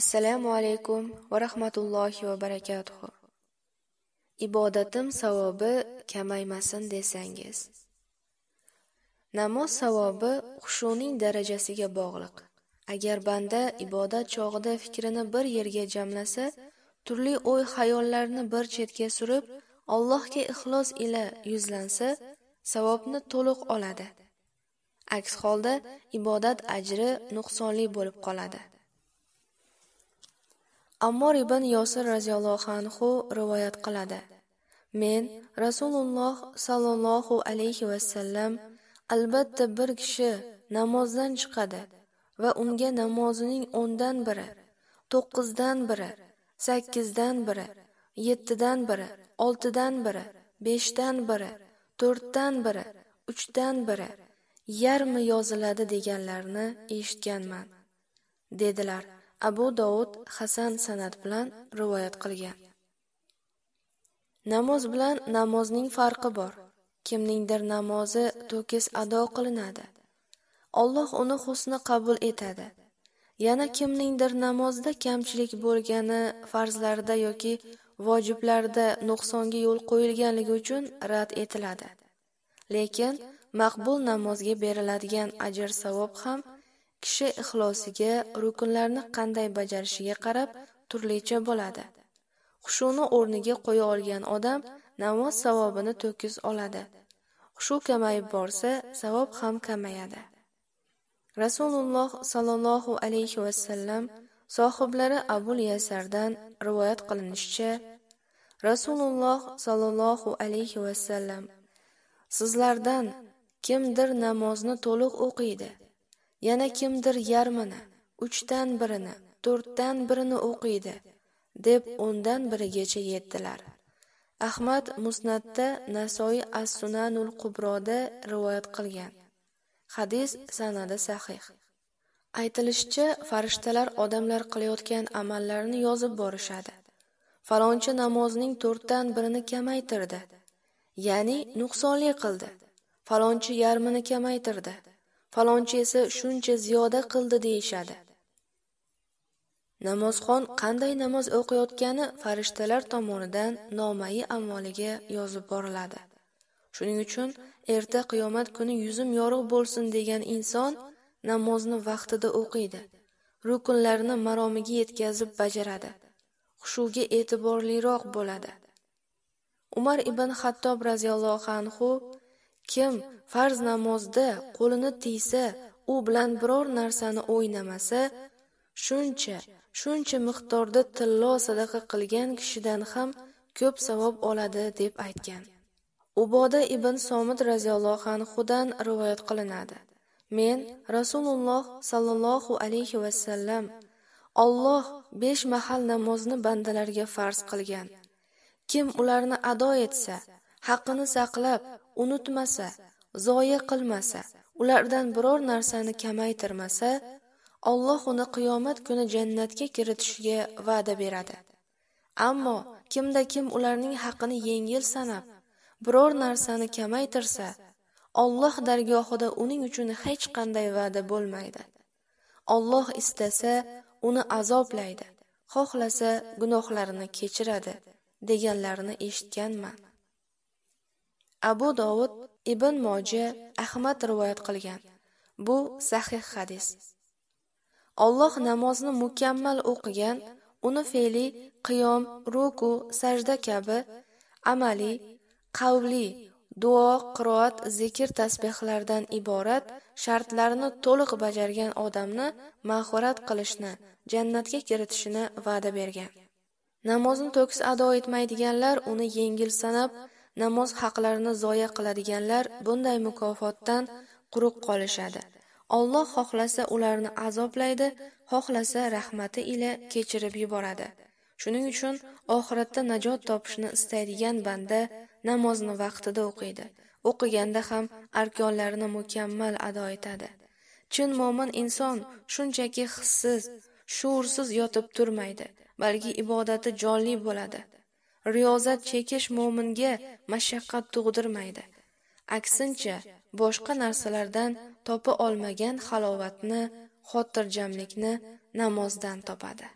assalomu alaykum va rahmatullohi va barakatuh ibodatim savobi kamaymasin desangiz. Namoz savobi xushuning darajasiga bog'liq. Agar banda ibodat chog'ida fikrini bir yerga jamlasa turli o'y xayollarni bir chetga surib allohga ixlos ila yuzlansa savobni to'liq oladi. Aks holda ibodat ajri nuqsonli bo'lib qoladi. Ammor ibn yosir roziyallohu anhu rivoyat qiladi. Men rasululloh sollallohu alayhi vasallam albatta bir kishi namozdan chiqadi va unga namozining o'ndan biri to'qqizdan biri sakkizdan biri yettidan biri oltidan biri beshdan biri to'rtdan biri uchdan biri yarmi yoziladi deganlarni eshitganman dedilar. Abu dovud hasan san'at bilan rivoyat qilgan. Namoz bilan namozning farqi bor. Kimningdir namozi to'kis ado qilinadi. Alloh uni husni qabul etadi. Yana kimningdir namozda kamchilik bo'lgani farzlarda yoki vojiblarda nuqsonga yo'l qo'yilganligi uchun rad etiladi. Lekin maqbul namozga beriladigan ajr savob ham kishi ixlosiga rukunlarni qanday bajarishiga qarab turlicha bo'ladi. Xushuni o'rniga qo'ya olgan odam namoz savobini to'kis oladi. Xushu kamayib borsa savob ham kamayadi. Rasululloh sollallohu alayhi vasallam sohiblari abul yasardan rivoyat qilinishicha rasululloh sollallohu alayhi vasallam sizlardan kimdir namozni to'liq o'qiydi. Yana kimdir yarmini uchdan birini to'rtdan birini o'qiydi deb o'ndan birigacha yetdilar. Ahmad musnatda nasoiy as sunanul qubroda rivoyat qilgan. Hadis sanadi sahih. Aytilishicha farishtalar odamlar qilayotgan amallarni yozib borishadi. Falonchi namozning to'rtdan birini kamaytirdi ya'ni nuqsonli qildi. Falonchi yarmini kamaytirdi. Falonchi esa shuncha ziyoda qildi deyishadi. Namozxon qanday namoz o'qiyotgani farishtalar tomonidan nomai amoliga yozib boriladi. Shuning uchun erta qiyomat kuni yuzim yorug' bo'lsin degan inson namozni vaqtida o'qiydi. Rukunlarini maromiga yetkazib bajaradi. Xushuga e'tiborliroq bo'ladi. Umar ibn xattob roziyallohu anhu kim farz namozda qo'lini tiysa u bilan biror narsani o'ynamasa shuncha shuncha miqdorda tillo sadaqa qilgan kishidan ham ko'p savob oladi deb aytgan. Uboda ibn somid roziyallohu anhudan rivoyat qilinadi. Men rasululloh sollallohu alayhi vasallam olloh besh mahal namozni bandalarga farz qilgan. Kim ularni ado etsa haqqini saqlab unutmasa zoya qilmasa ulardan biror narsani kamaytirmasa Alloh uni qiyomat kuni jannatga kiritishiga va'da beradi. Ammo kimda kim ularning haqini yengil sanab, biror narsani kamaytirsa, Alloh dargohida uning uchun hech qanday va'da bo'lmaydi. Alloh istasa, uni azoblaydi, xohlasa gunohlarini kechiradi deganlarini eshitganman. Abu Dovud Ibn moji Ahmad rivoyat qilgan. Bu sahih hadis. Alloh namozni mukammal o'qigan, uni fe'li, qiyom, ruku, sajda kabi amaliy, qavli, duo, qiroat, zikr, tasbehlardan iborat shartlarini to'liq bajargan odamni mag'firat qilishni, jannatga kiritishini va'da bergan. Namozni to'kis ado etmaydiganlar uni yengil sanab, namoz haqlarini zoya qiladiganlar bunday mukofotdan quruq qolishadi. Alloh xohlasa ularni azoblaydi, xohlasa rahmati ila kechirib yuboradi. Shuning uchun oxiratda najot topishni istaydigan banda namozni vaqtida o'qiydi. O'qiganda ham arkonlarini mukammal ado etadi. Chin mo'min inson shunchaki hissiz, shuursiz yotib turmaydi, balki ibodati jonli bo'ladi. Riyozat chekish mo'minga mashaqqat tug'dirmaydi. Aksincha, boshqa narsalardan topa olmagan halovatni xotirjamlikni namozdan topadi